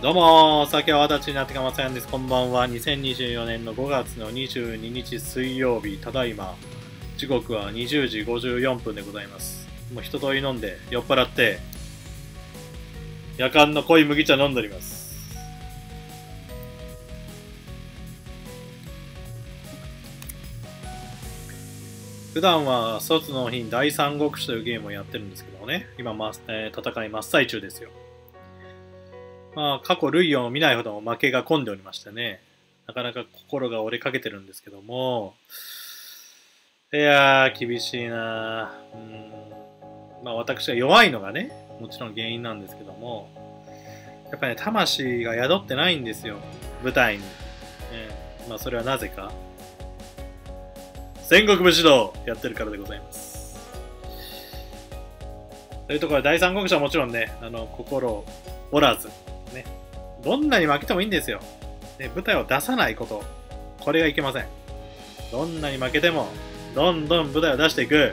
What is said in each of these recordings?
どうも、酒は私になってかまさやんです。こんばんは。2024年の5月の22日水曜日、ただいま、時刻は20時54分でございます。もう一通り飲んで、酔っ払って、夜間の濃い麦茶飲んでおります。普段は卒の日に第三国志というゲームをやってるんですけどもね、今、まえー戦い真っ最中ですよ。まあ、過去類を見ないほど負けが込んでおりましてね、なかなか心が折れかけてるんですけども、いやー、厳しいなうん。まあ、私が弱いのがね、もちろん原因なんですけども、やっぱりね、魂が宿ってないんですよ、舞台に。ええまあ、それはなぜか。戦国武士道やってるからでございます。というところで、第三国志はもちろんね、あの、心折らず、ね、どんなに負けてもいいんですよ。ね、舞台を出さないこと。これがいけません。どんなに負けても、どんどん舞台を出していく、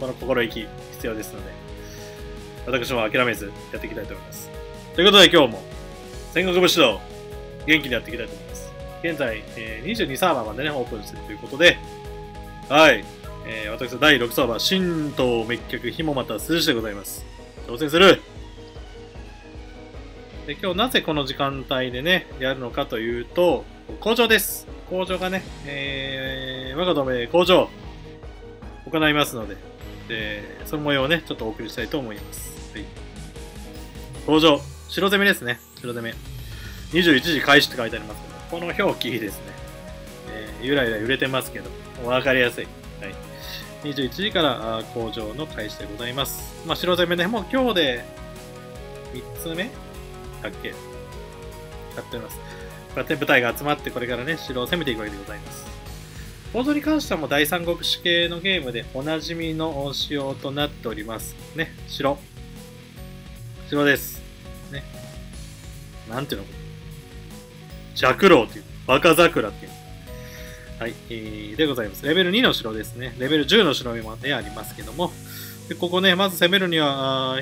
この心意気、必要ですので、私も諦めずやっていきたいと思います。ということで今日も、戦国武士道、元気にやっていきたいと思います。現在、えー22サーバーまでね、オープンしているということで、はい、えー私の第6サーバー、神道滅却、火もまた涼しでございます。挑戦するで今日なぜこの時間帯でね、やるのかというと、工場です。工場がね、えー、我が同盟工場、行いますので、でその模様をね、ちょっとお送りしたいと思います。はい、工場、白攻めですね、白攻め。21時開始って書いてありますけど、この表記ですね、えーゆらゆら揺れてますけど、わかりやすい。はい、21時から工場の開始でございます。まあ、白攻めね、もう今日で3つ目だっけ？やっております。こうやって部隊が集まってこれからね、城を攻めていくわけでございます。構造に関してはもう第三国志系のゲームでおなじみの仕様となっております。ね、城。城です。ね。なんていうの？弱老っていう。バカ桜っていう。はい、えー、でございます。レベル2の城ですね。レベル10の城までありますけども。でここね、まず攻めるには、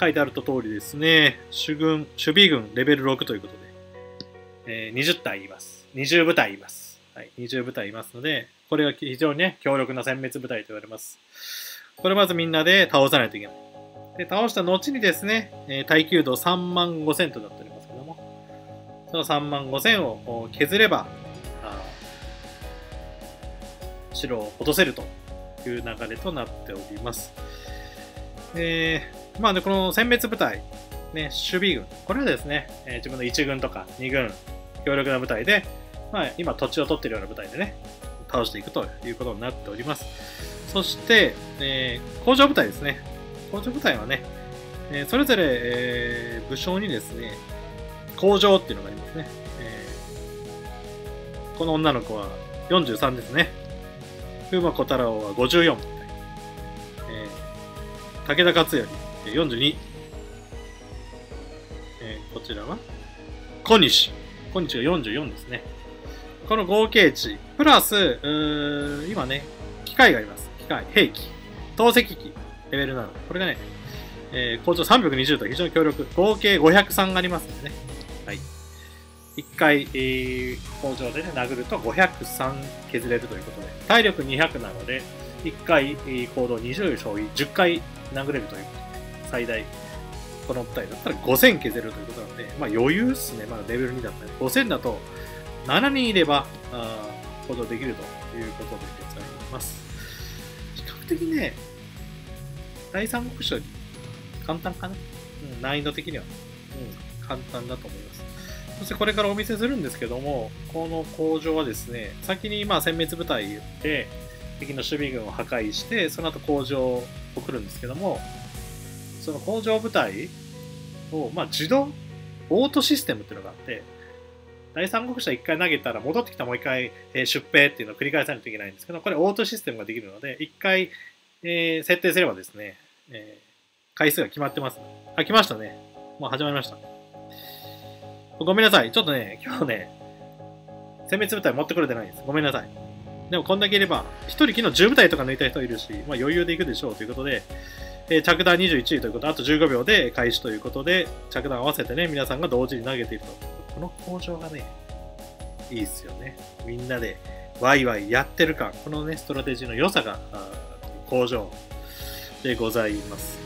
書いてあると通りですね、主軍、守備軍レベル6ということで、えー20体います。20部隊います。はい、20部隊いますので、これが非常にね、強力な殲滅部隊と言われます。これまずみんなで倒さないといけない。で、倒した後にですね、えー耐久度3万5000となっておりますけども、その3万5000を削れば、あ城を落とせるという流れとなっております。えー、まあね、この殲滅部隊、ね、守備軍、これはですね、えー自分の1軍とか2軍、強力な部隊で、まあ、今土地を取っているような部隊でね、倒していくということになっております。そして、えー工場部隊ですね。工場部隊はね、えーそれぞれ、えー武将にですね、工場っていうのがありますね。えーこの女の子は43ですね。風馬小太郎は54。えー武田勝頼えー42。えーこちらは？小西。小西が44ですね。この合計値、プラス、うー今ね、機械があります。機械、兵器、投石機、レベル7。これがね、えー、工場320と非常に強力。合計503ありますんでね。はい。1回、えー、工場でね、殴ると503削れるということで、体力200なので、1回、えー行動20勝利10回殴れるというこ最大、この部隊だったら5000削れるということなので、まあ余裕っすね。まだレベル2だったら。5000だと、7人いれば、あ行動できるということでございます。比較的ね、第三国志より簡単かな、うん、難易度的には、うん、簡単だと思います。そしてこれからお見せするんですけども、この工場はですね、先にまあ殲滅部隊で敵の守備軍を破壊して、その後工場を送るんですけども、その工場部隊を、まあ、自動オートシステムっていうのがあって、第三国志は1回投げたら戻ってきたもう1回、え出兵っていうのを繰り返さないといけないんですけど、これオートシステムができるので、1回、えー設定すればですね、えー回数が決まってます。あ、来ましたね。もう始まりました。ごめんなさい。ちょっとね、今日ね、殲滅部隊持ってこれてないです。ごめんなさい。でもこんだけいれば、一人昨日10部隊とか抜いた人いるし、まあ余裕でいくでしょうということで、えー着弾21位ということ、あと15秒で開始ということで、着弾合わせてね、皆さんが同時に投げていると。この工場がね、いいっすよね。みんなでワイワイやってる感、このね、ストラテジーの良さが、あー工場でございます。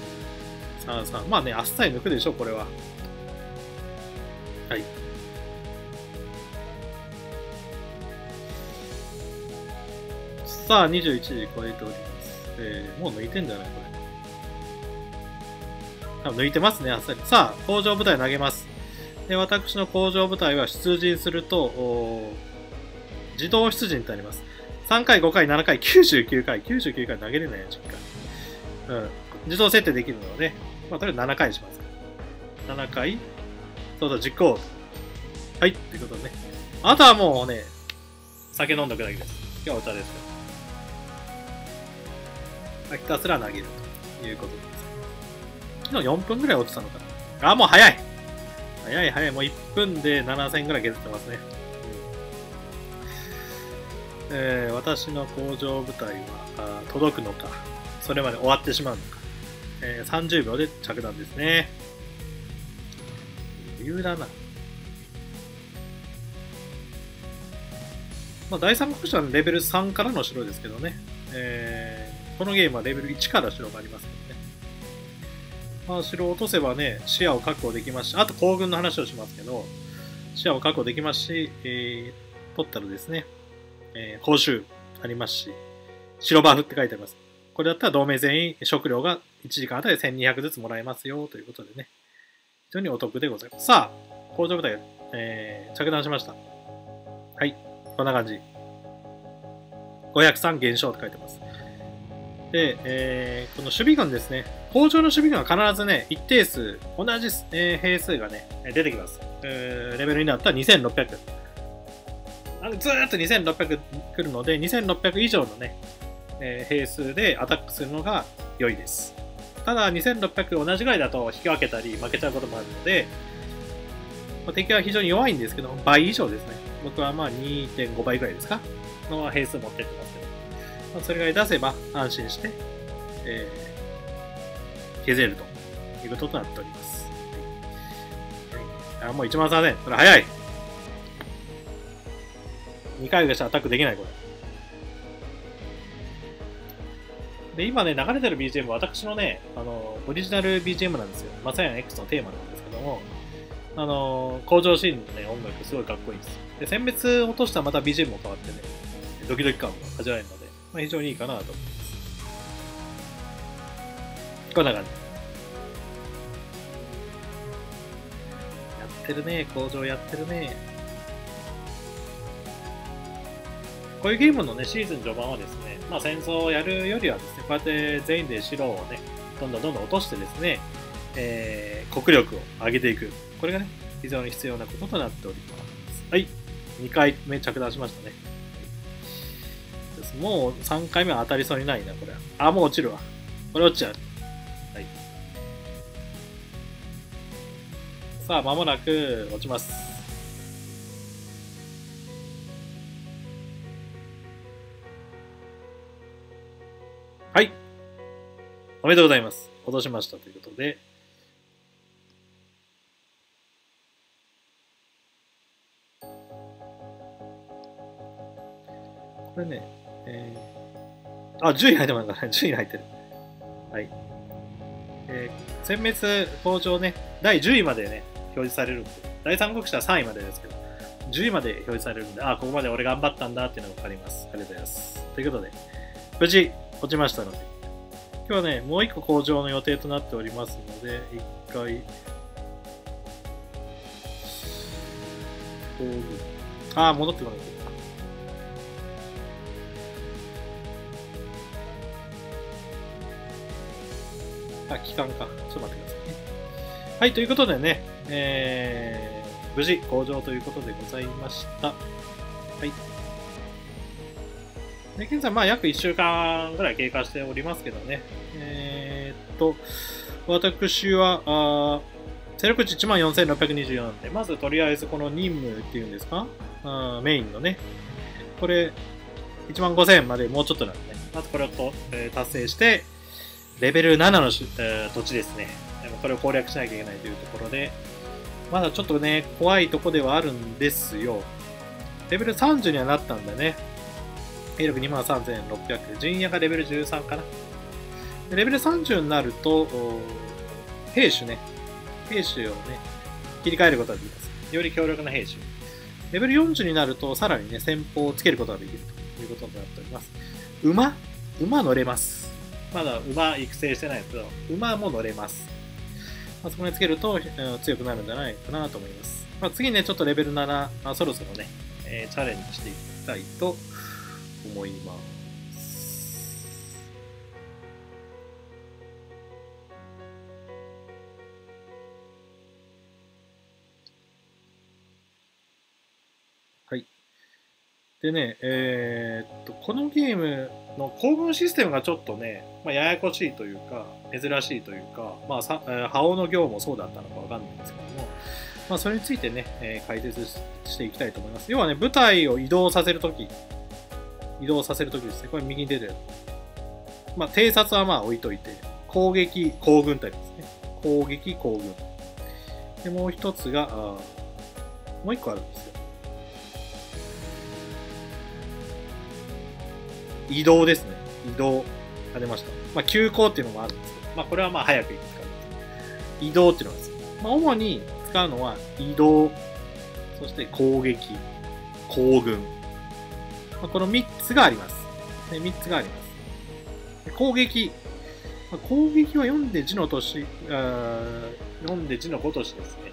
さあさあ、まあね、あっさり抜くでしょ、これは。はい。さあ、21時超えております。えー、もう抜いてんじゃないこれ。抜いてますね、あっさり。さあ、工場部隊投げます。で、私の工場部隊は出陣すると、自動出陣となります。3回、5回、7回、99回。99回投げれないよ、10回。うん。自動設定できるので、まあ、とりあえず7回にしますから。7回、そうそう、実行。はい、ということね。あとはもうね、酒飲んどくだけです。今日はお茶ですから。ひたすら投げるということで。昨日4分ぐらい落ちたのかな。あ、もう早い早い早い。もう1分で7000ぐらい削ってますね。うんえー私の工場部隊はあ届くのか、それまで終わってしまうのか。えー30秒で着弾ですね。余裕だな。まあ、第三国志はレベル3からの城ですけどね。えーこのゲームはレベル1から城がありますけどね。まあ、城を落とせばね、視野を確保できますし、あと行軍の話をしますけど、視野を確保できますし、えー、取ったらですね、えー報酬ありますし、白バフって書いてあります。これだったら同盟全員食料が1時間あたり1200ずつもらえますよということでね、非常にお得でございます。さあ、工場部隊、えー着弾しました。はい、こんな感じ。503減少って書いてます。で、えーこの守備軍ですね。工場の守備軍は必ずね、一定数、同じ、えー兵数がね、出てきます。えーレベルになったら2600。あのずーっと2600来るので、2600以上のね、えー兵数でアタックするのが良いです。ただ、2600同じぐらいだと引き分けたり負けちゃうこともあるので、まあ敵は非常に弱いんですけど、倍以上ですね。僕はまあ2.5倍ぐらいですか？の兵数持ってってますけど、まあ、それぐらい出せば安心して、えー削れるということとなっております。はい、あ、もう1万3000。これ早い !2 回ぐらいしかアタックできない、これ。で、今ね、流れてる BGM は私のね、あの、オリジナル BGM なんですよ。マサヤン X のテーマなんですけども、あの、工場シーンのね、音楽すごいかっこいいです。で、選別落としたらまた BGM も変わってね、ドキドキ感も味わえるので、まあ、非常にいいかなと思います。こんな感じ。やってるね、工場やってるね。こういうゲームのね、シーズン序盤はですね、まあ戦争をやるよりはですね、こうやって全員で城をね、どんどんどんどん落としてですね、えー、国力を上げていく。これがね、非常に必要なこととなっております。はい。2回目着弾しましたね。もう3回目は当たりそうにないな、これは。あ、もう落ちるわ。これ落ちちゃう。さあ、間もなく落ちます。はい。おめでとうございます。落としましたということで。これね、えー、あ、10位入ってますから。10位入ってる。はい。えー、殲滅工場ね、第10位までね、表示されるんで、第三国志は3位までですけど、10位まで表示されるんで、ああ、ここまで俺頑張ったんだっていうのがわかります。ありがとうございます。ということで、無事落ちましたので、今日はね、もう一個工場の予定となっておりますので、一回、工具あ、戻ってこない。あ、期間か。ちょっと待ってくださいね。はい、ということでね、えー、無事工場ということでございました。はい。で現在、まあ、約1週間ぐらい経過しておりますけどね。えー、っと、私は、あーセルク値14,624なんで、まずとりあえずこの任務っていうんですか？あーメインのね。これ、15,000までもうちょっとなんでね。まずこれをと、えー達成して、レベル7の、えー土地ですね。これを攻略しなきゃいけないというところで、まだちょっとね、怖いとこではあるんですよ。レベル30にはなったんだね。兵力23,600。陣屋がレベル13かな。でレベル30になると、兵種ね。兵種をね、切り替えることができます。より強力な兵種。レベル40になると、さらにね、戦法をつけることができるということになっております。馬？馬乗れます。まだ馬育成してないけど、馬も乗れます。まあ、そこにつけると、うん強くなるんじゃないかなと思います。まあ、次ね、ちょっとレベル7、まあ、そろそろね、えーチャレンジしていきたいと思います。はい。でね、えーっと、このゲームの行軍システムがちょっとね、まあ、ややこしいというか、珍しいというか、まあ、さ覇王の行もそうだったのかわかんないんですけども、まあ、それについてね、えー解説していきたいと思います。要はね、舞台を移動させるとき、移動させるときですね、これ右に出てる。まあ、偵察はまあ置いといて、攻撃、行軍タイプですね。攻撃、行軍。で、もう一つが、もう一個あるんです移動ですね。移動が出ました。まあ、急行っていうのもあるんですけど、まあ、これはまあ早く行くから。移動っていうのがですね。まあ、主に使うのは移動、そして攻撃、行軍。まあ、この3つがあります。ね、3つがあります。攻撃。まあ攻撃は読んで字の年、あー読んで字のごとしですね。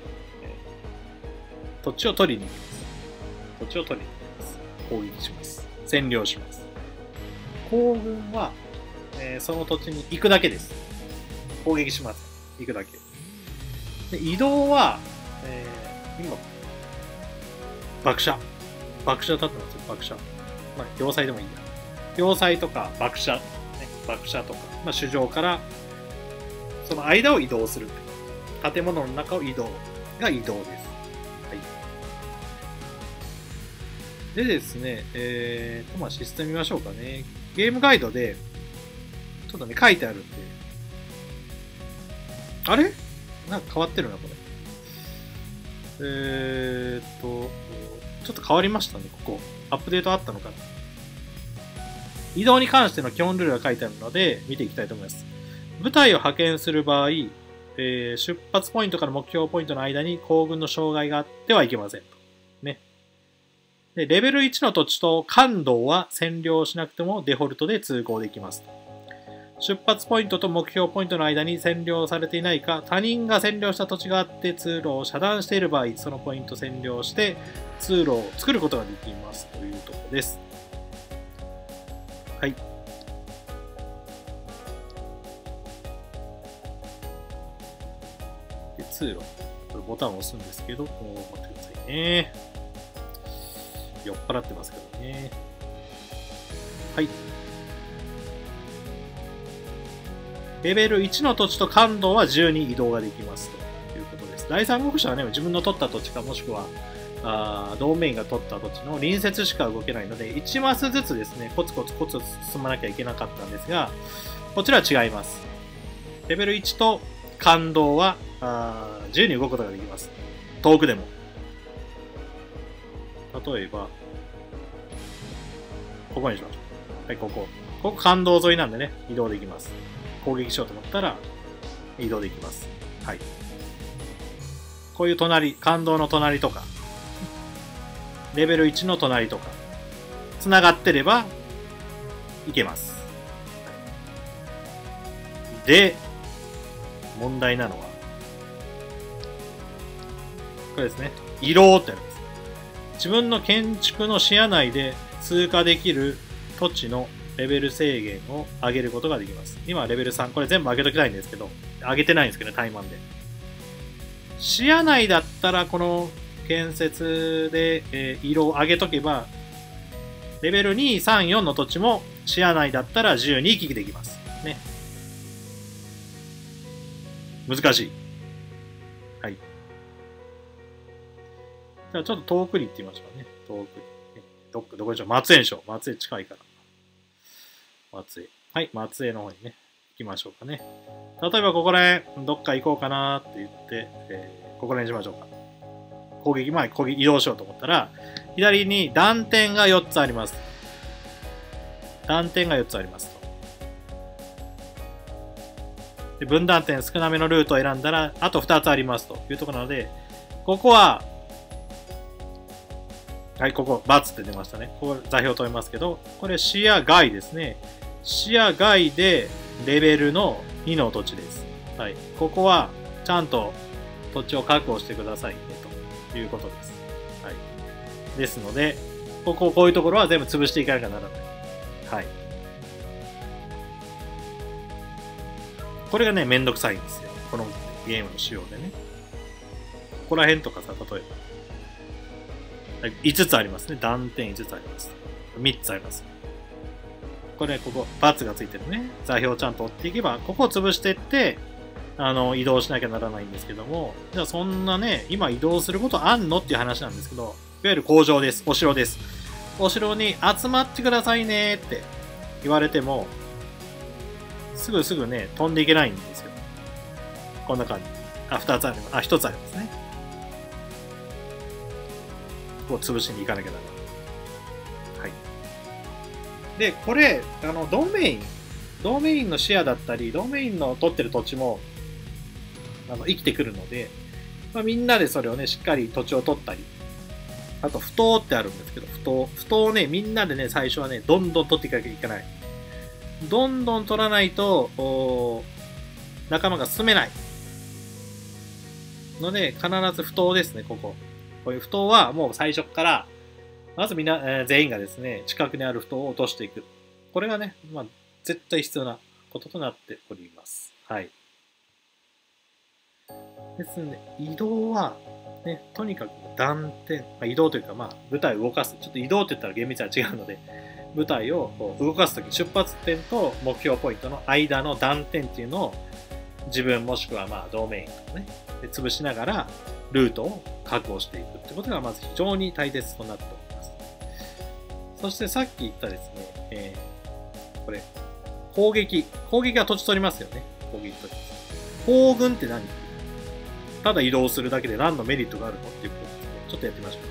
土地を取りに行きます。土地を取りに行きます。攻撃します。占領します。行軍は、えーその土地に行くだけです。攻撃します。行くだけ。で移動は、えー今、爆射。爆射立ってますよ、爆射。まあ、要塞でもいいや。要塞とか爆射、ね、爆射とか、まあ、主上から、その間を移動する。建物の中を移動が移動です。はい。でですね、えーと、まあ、システム見ましょうかね。ゲームガイドで、ちょっとね、書いてあるんで。あれ？なんか変わってるな、これ。えーっと、ちょっと変わりましたね、ここ。アップデートあったのかな。移動に関しての基本ルールが書いてあるので、見ていきたいと思います。部隊を派遣する場合、えー出発ポイントから目標ポイントの間に行軍の障害があってはいけません。で、レベル1の土地と感度は占領しなくてもデフォルトで通行できます。出発ポイントと目標ポイントの間に占領されていないか、他人が占領した土地があって通路を遮断している場合、そのポイント占領して通路を作ることができますというところです。はい。で通路。これボタンを押すんですけど、こう待ってくださいね。酔っ払ってますけどね。はい。レベル1の土地と感度は自由に移動ができますということです。第三国者はね、自分の取った土地かもしくは、あ同盟員が取った土地の隣接しか動けないので、1マスずつですね、コツコツコツ進まなきゃいけなかったんですが、こちらは違います。レベル1と感動はあ自由に動くことができます。遠くでも。例えば、ここにしましょう。はい、ここ。ここ感動沿いなんでね、移動できます。攻撃しようと思ったら移動できます。はい。こういう隣、感動の隣とか、レベル1の隣とか、繋がってれば、いけます。で、問題なのは、これですね。移動ってあります。自分の建築の視野内で通過できる土地のレベル制限を上げることができます。今はレベル3、これ全部上げときたいんですけど、上げてないんですけどね、タイマンで。視野内だったら、この建設で、え色を上げとけば、レベル2、3、4の土地も視野内だったら自由に行き来できます。ね。難しい。はい。じゃちょっと遠くに行ってみましょうね。遠くに。どっか、どこでしょう？松江でしょ松江近いから。松江。はい、松江の方にね。行きましょうかね。例えばここら辺、どっか行こうかなって言って、えー、ここら辺にしましょうか。攻撃前、攻撃移動しようと思ったら、左に断点が4つあります。断点が4つありますと。で分断点少なめのルートを選んだら、あと2つありますというところなので、ここは、はい、ここ、×って出ましたね。ここ座標止めますけど、これ視野外ですね。視野外でレベルの2の土地です。はい。ここは、ちゃんと土地を確保してくださいね、ということです。はい。ですので、ここ、こういうところは全部潰していかなきゃならない。はい。これがね、めんどくさいんですよ。このゲームの仕様でね。ここら辺とかさ、例えば。5つありますね。断点5つあります。3つあります。これ、ここ、バツがついてるね。座標をちゃんと追っていけば、ここを潰していって、あの、移動しなきゃならないんですけども、じゃあそんなね、今移動することあんのっていう話なんですけど、いわゆる工場です。お城です。お城に集まってくださいねって言われても、すぐすぐね、飛んでいけないんですよ。こんな感じ。あ、二つあります。あ、一つありますね。こう潰しに行かなきゃならない。はい。で、これ、あの、ドメイン、ドメインの視野だったり、ドメインの取ってる土地も、あの、生きてくるので、まあ、みんなでそれをね、しっかり土地を取ったり、あと、不当ってあるんですけど、不当。不当をね、みんなでね、最初はね、どんどん取っていかなきゃいけない。どんどん取らないと、仲間が進めない。ので、必ず不当ですね、ここ。こういう不当はもう最初から、まずみんな、えー、全員がですね、近くにある不当を落としていく。これがね、まあ、絶対必要なこととなっております。はい。ですので、移動は、ね、とにかく断点、まあ、移動というか、まあ、舞台を動かす。ちょっと移動って言ったら厳密は違うので、舞台を動かすとき、出発点と目標ポイントの間の断点っていうのを自分もしくはまあドメインとかね、で潰しながらルートを確保していくってことがまず非常に大切となっております。そしてさっき言ったですね、えー、これ、攻撃。攻撃は土地取りますよね。攻撃取ります。砲軍って何？ただ移動するだけで何のメリットがあるのっていうことですね。ちょっとやってみましょう。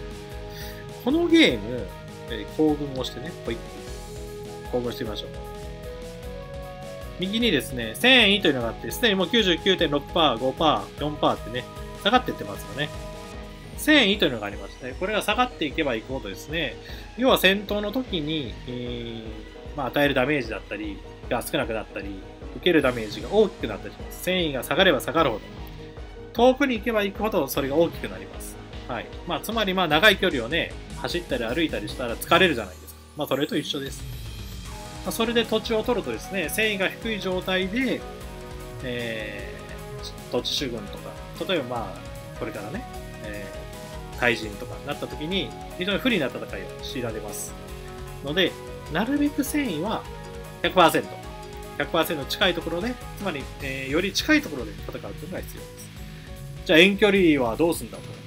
このゲーム、えー、行軍をしてね、ポイッと行軍してみましょう。右にですね、1000位というのがあって、すでにもう99.6%、5%、4%ってね、下がっていってますよね。1000位というのがありまして、これが下がっていけばいくほどですね、要は戦闘の時に、えー、まあ、与えるダメージだったりが少なくなったり、受けるダメージが大きくなったりします。繊維が下がれば下がるほど、遠くに行けば行くほどそれが大きくなります。はい。まあ、つまりまあ長い距離をね、走ったり歩いたりしたら疲れるじゃないですか。まあ、それと一緒です。まあ、それで土地を取るとですね、繊維が低い状態で、えー、土地主軍と、例えばまあ、これからね、えー、対人とかになった時に、非常に不利な戦いを強いられます。ので、なるべく繊維は100%、100%近いところで、つまり、えー、より近いところで戦うというのが必要です。じゃあ遠距離はどうすんだと。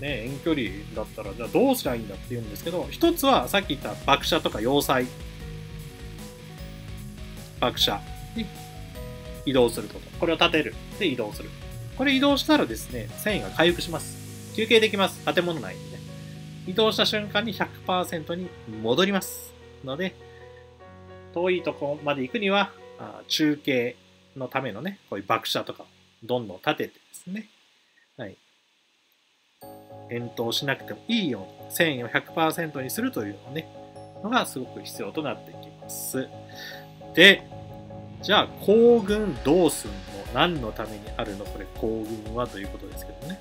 ね、遠距離だったら、じゃあどうすりゃいいんだって言うんですけど、一つはさっき言った爆射とか要塞。爆射に移動すること。これを立てる。で移動する。これ移動したらですね、繊維が回復します。休憩できます。建物内にね。移動した瞬間に100%に戻ります。ので、遠いとこまで行くには、あ中継のためのね、こういう爆射とかどんどん立ててですね、はい。返答しなくてもいいように、繊維を100%にするというのね、のがすごく必要となってきます。で、じゃあ、行軍どうすんの？何のためにあるの？これ、行軍はということですけどね。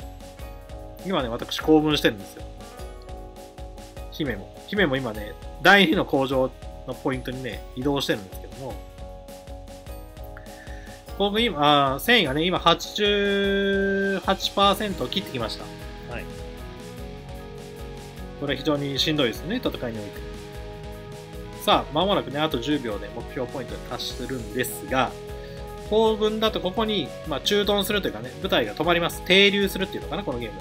今ね、私、行軍してるんですよ。姫も。姫も今ね、第2の工場のポイントにね、移動してるんですけども、行軍今、あ繊維がね、今88%を切ってきました。はい。これは非常にしんどいですね、戦いにおいて。さあ、まもなくね、あと10秒で目標ポイントに達するんですが、行軍だとここに、まあ、駐屯するというかね、部隊が止まります。停留するっていうのかな、このゲーム。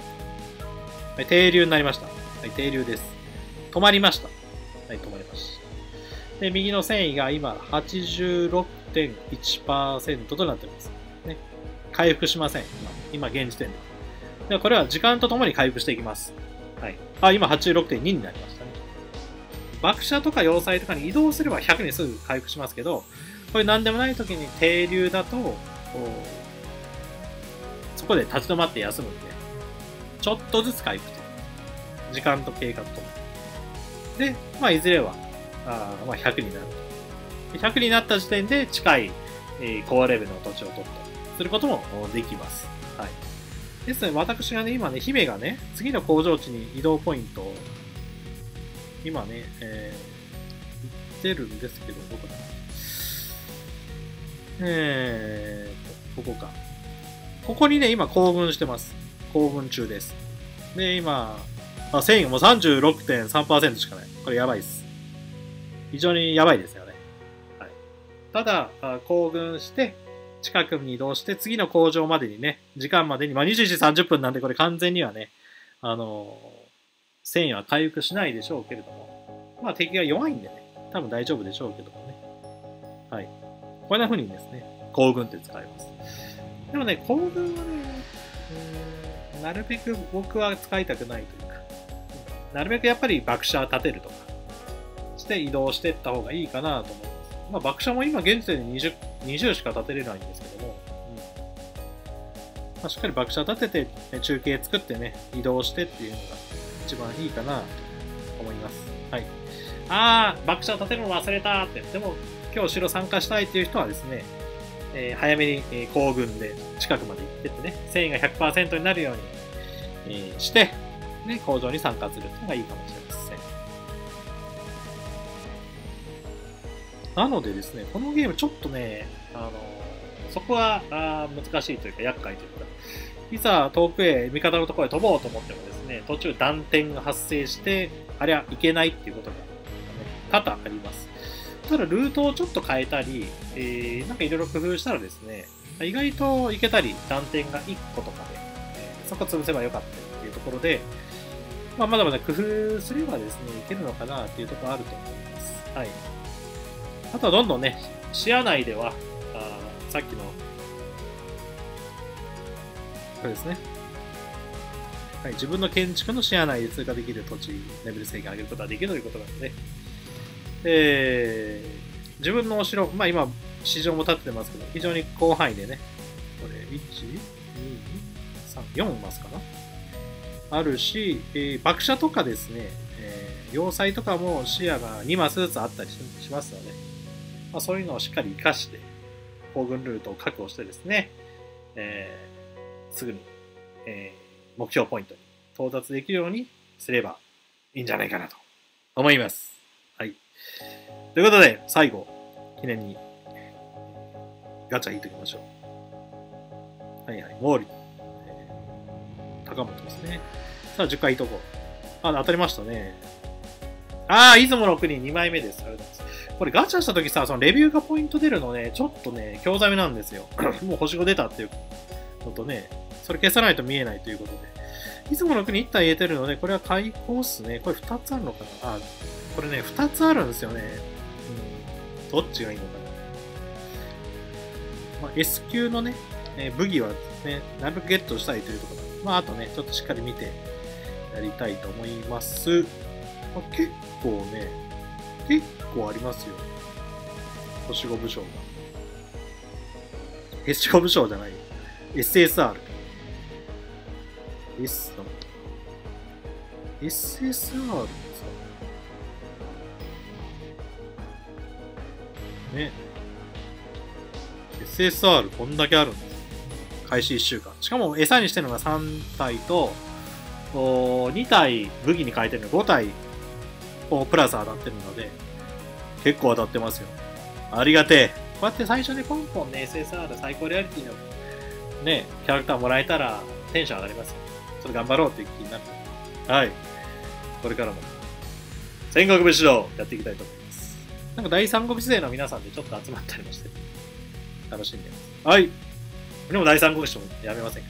はい、停留になりました。はい、停留です。止まりました。はい、止まりました。で、右の繊維が今86.1%となっています。ね。回復しません。今、今現時点では。でこれは時間とともに回復していきます。はい。あ、今86.2になりましたね。爆射とか要塞とかに移動すれば100にすぐ回復しますけど、これ何でもない時に停留だと、そこで立ち止まって休むんで、ちょっとずつ回復と。時間と計画と。で、まあ、いずれは、あまあ、100になる。100になった時点で近い、えー、コアレベルの土地を取ったすることもできます。はい。ですので、私がね、今ね、姫がね、次の工場地に移動ポイントを、今ね、えー、行ってるんですけど、どこだえーと、ここか。ここにね、今、行軍してます。行軍中です。で、今、あ、繊維も36.3%しかない。これやばいです。非常にやばいですよね。はい。ただ、行軍して、近くに移動して、次の工場までにね、時間までに、まあ、21時30分なんで、これ完全にはね、あのー、繊維は回復しないでしょうけれども、まあ、敵が弱いんでね、多分大丈夫でしょうけどもね。はい。こんな風にですね、行軍って使います。でもね、行軍はね、なるべく僕は使いたくないというか、なるべくやっぱり爆射立てるとか、して移動していった方がいいかなと思います。まあ、爆射も今現時点で 20, 20しか立てれないんですけども、うんまあ、しっかり爆射立てて、中継作ってね、移動してっていうのが一番いいかなと思います。はい。あー、爆射立てるの忘れたって。でも、今日城参加したいっていう人はですね、えー、早めに、えー、行軍で近くまで行ってってね、繊維が100%になるように、えー、して、ね、工場に参加するのがいいかもしれません。なのでですね、このゲームちょっとね、あの、そこはあ難しいというか厄介というか、いざ遠くへ味方のところへ飛ぼうと思ってもですね、途中断点が発生して、あれはいけないっていうことが、ね、多々あります。ただルートをちょっと変えたり、えー、なんかいろいろ工夫したらですね、意外といけたり、断点が1個とかで、えー、そこ潰せばよかったっていうところで、まあ、まだまだ工夫すればですね、いけるのかなっていうところあると思います。はい。あとはどんどんね、視野内では、あさっきの、これですね。はい、自分の建築の視野内で通過できる土地、レベル制限を上げることができるということなので、えー、自分のお城、まあ今、市場も立ってますけど、非常に広範囲でね、これ、1、2、3、4マスかな？あるし、えー、爆射とかですね、えー、要塞とかも視野が2マスずつあったりしますので、まあ、そういうのをしっかり活かして、行軍ルートを確保してですね、えー、すぐに、えー、目標ポイントに到達できるようにすればいいんじゃないかなと思います。ということで、最後、記念に、ガチャ引いておきましょう。はいはい、毛利、えー、高本ですね。さあ、10回いとこう。あ、当たりましたね。ああ、出雲6人2枚目です。ありがとうございます。これガチャした時さ、そのレビューがポイント出るのね、ちょっとね、興ざめなんですよ。もう星5出たっていうのとね、それ消さないと見えないということで。出雲6人1体入れてるので、これは開放っすね。これ2つあるのかなあ、これね、2つあるんですよね。うん。どっちがいいのかな。まあ、S 級のね、えー、武器はね、なるべくゲットしたいというところまあ、あとね、ちょっとしっかり見てやりたいと思います。まあ、結構ね、結構ありますよ。星5武将が。星5武将じゃない。SSR。S だ SSR ですか？ね。SSR こんだけあるんです。開始1週間。しかも餌にしてるのが3体と、2体武器に変えてるの5体をプラス当たってるので、結構当たってますよ。ありがてえ。こうやって最初にポンポンね、SSR 最高リアリティのね、キャラクターもらえたらテンション上がりますよ。それ頑張ろうっていう気になる。はい。これからも、戦国武士道やっていきたいと思います。なんか第三国時代の皆さんでちょっと集まったりもして、楽しんでます。はい。でも第三国志もやめませんか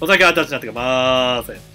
お酒は立ちになってかまーせん。